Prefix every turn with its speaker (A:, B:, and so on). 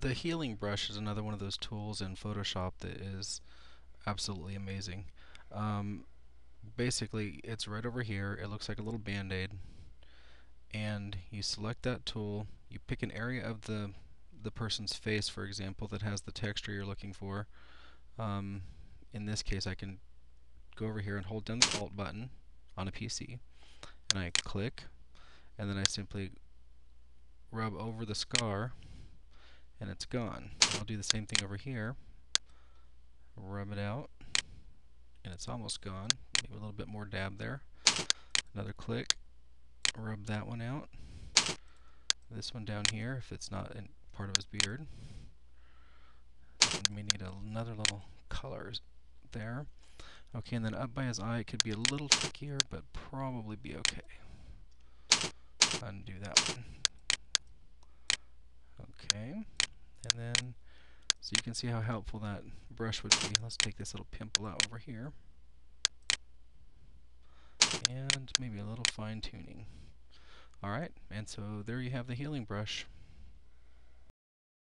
A: the healing brush is another one of those tools in Photoshop that is absolutely amazing. Um, basically, it's right over here. It looks like a little band-aid. And you select that tool, you pick an area of the the person's face, for example, that has the texture you're looking for. Um, in this case, I can go over here and hold down the Alt button on a PC, and I click, and then I simply rub over the scar, and it's gone. I'll do the same thing over here. Rub it out, and it's almost gone. Maybe a little bit more dab there. Another click, rub that one out. This one down here, if it's not part of his beard. And we need another little color there. Okay, and then up by his eye, it could be a little trickier, but probably be okay. Undo that one. Okay, and then, so you can see how helpful that brush would be. Let's take this little pimple out over here. And maybe a little fine tuning. Alright, and so there you have the healing brush.